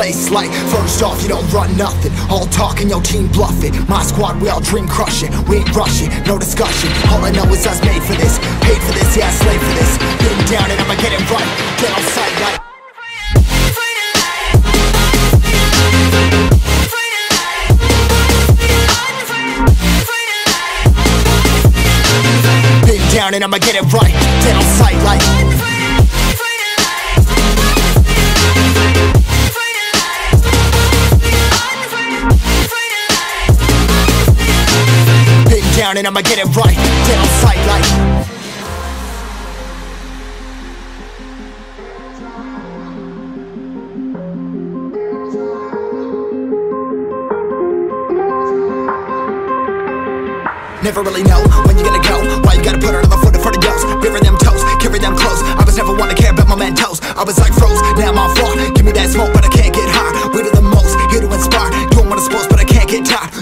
place. Like, first off, you don't run nothing. All talking, your team bluffing. My squad, we all dream crush it. We ain't rushing, no discussion. All I know is was made for this. Paid for this, yeah, slave for this. Been down and I'ma get it right. Get on sight like. Down and I'ma get it right. Dead on sight like. And I'ma get it right. Dead on sight like. Never really know when you gonna go. Why you gotta put another foot in front of yours? Bury them toes, carry them close. I was never one to care about my mentos. I was like froze, now I'm on floor. Give me that smoke, but I can't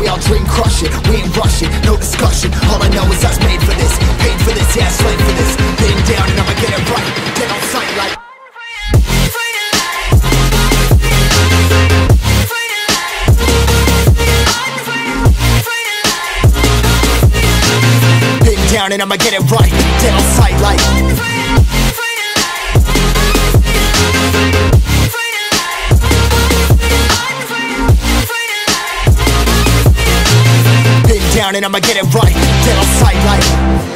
we all dream crushing. We ain't rushing, no discussion. All I know is I made for this. Paid for this, yeah, slave for this. Been down and I'ma get it right. Dead on sight, like. Down and I'ma get it right. Dead on sight, like. I'ma get it right. Get on sight, like.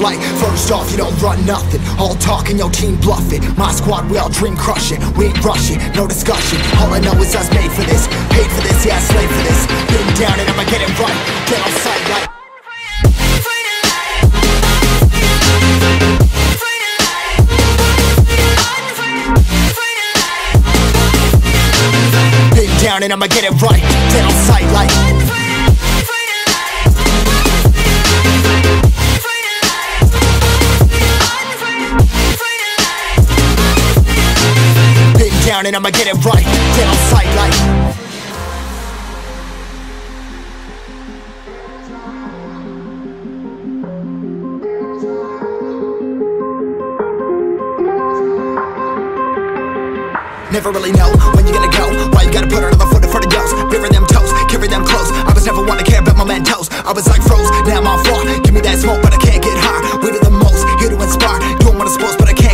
Like, first off, you don't run nothing. All talking, your team bluffing. My squad, we all dream crushing. We ain't rushing, no discussion. All I know is I was made for this. Paid for this, yeah, slave for this. Been down and I'ma get it right. Get on sight, like. Been down and I'ma get it right. Dead on sight, like. Down and I'ma get it right. Dead on sight, like. Never really know when you're gonna go. Why you gotta put another foot in front of yours? Bury them toes, carry them close. I was never one to care about my mentos. I was like froze, now I'm on floor. Give me that smoke, but I can't get high. We do the most, here to inspire. Doing what I'm supposed, but I can't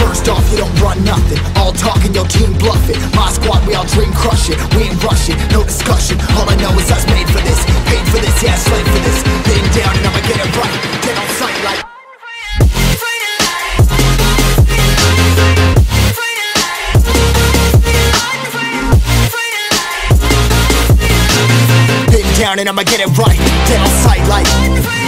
First off, you don't run nothing. All talk and your team bluff it. My squad, we all dream crush it. We ain't rushing, no discussion. All I know is us made for this. Paid for this, yeah, slave for this. Been down and I'ma get it right. Get on sight like. Been down and I'ma get it right. Get on sight like.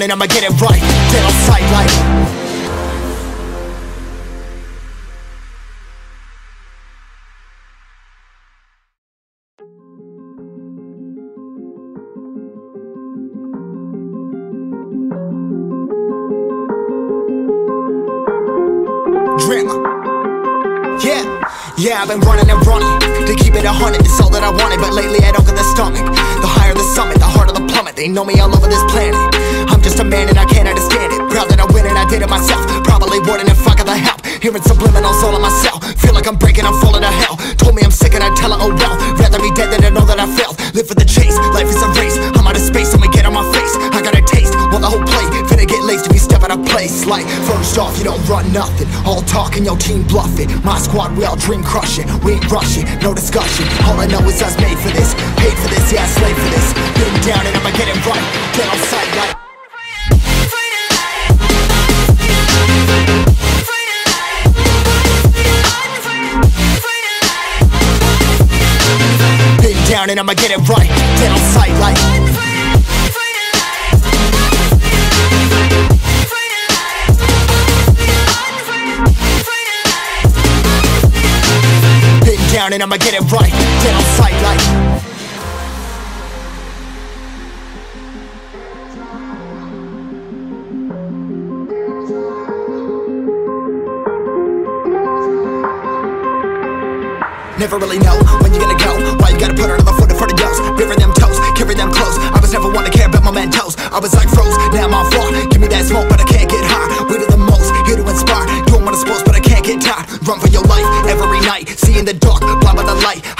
Down and I'ma get it right. Dead on sight like. Yeah, I've been running and running to keep it a hundred. It's all that I wanted, but lately I don't get the stomach. The higher the summit, the harder the plummet. They know me all over this planet. I'm just a man and I can't understand it. Proud that I win and I did it myself. Probably wouldn't if I got the help. Hearing subliminals all on myself. Feel like I'm breaking, I'm falling to hell. Told me I'm sick and I tell her, oh well. Rather be dead than to know that I failed. Live for the chase, life is a race. I'm out of space, I'ma get on my face. I got a taste, want the whole plate. Finna get laced if you step out of place. Like, first off, you don't run nothing. All talking, your team bluffing. My squad, we all dream crushing. We ain't rushing, no discussion. All I know is us made for this, and I'ma get it right. Dead on sight, like. Down and I'ma get it right. Dead on sight, like. Never really know when you gonna go. Why you gotta put another foot in front of yours? Bury them toes, carry them close. I was never one to care about my mentos. I was like froze, now I'm on floor. Give me that smoke, but I can't get high. We the most, here to inspire. Doing what I'm supposed, but I can't get tired. Run for your life every night. See in the dark, blind by the light.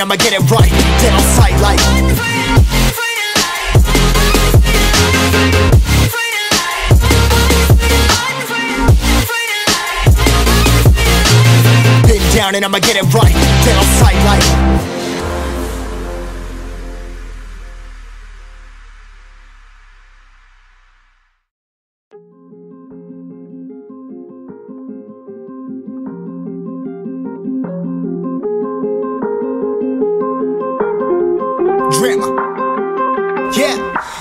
and I'ma get it right. Dead on sight, like. Been down and I'ma get it right. Dead on sight, like.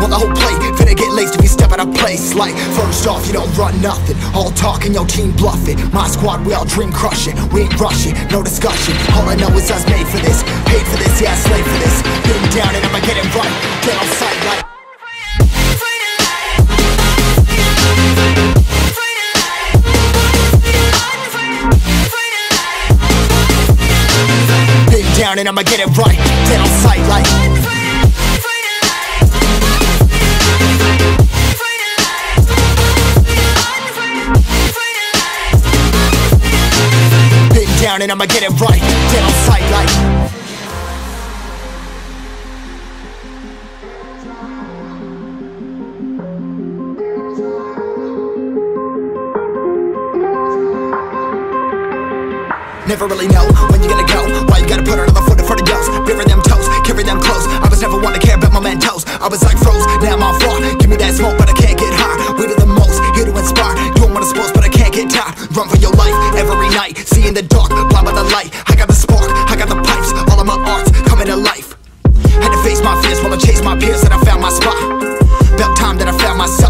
want the whole plate. Finna get laced if you step out of place. Like, first off, you don't run nothing. All talking, your team bluffing. My squad, we all dream crushing. We ain't rushing, no discussion. All I know is I was made for this. Paid for this, yeah, I slave for this. And I'ma get it right. On sight, like. Never really know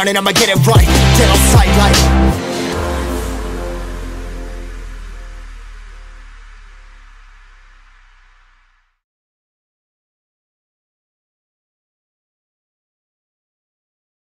down and I'ma get it right. Dead on sight like